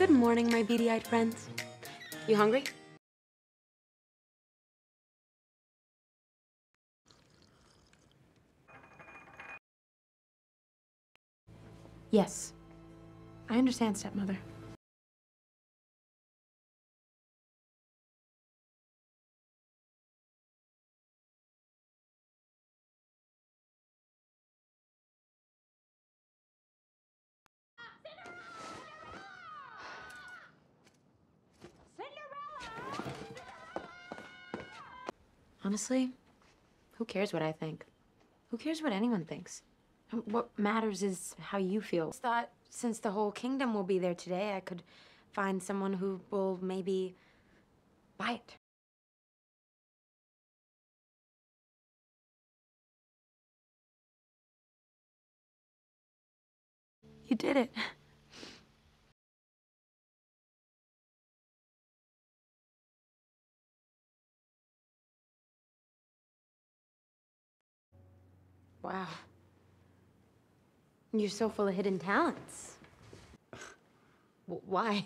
Good morning, my beady-eyed friends. You hungry? Yes. I understand, stepmother. Honestly, who cares what I think? Who cares what anyone thinks? What matters is how you feel. I thought since the whole kingdom will be there today, I could find someone who will maybe buy it. You did it. Wow. You're so full of hidden talents. Why?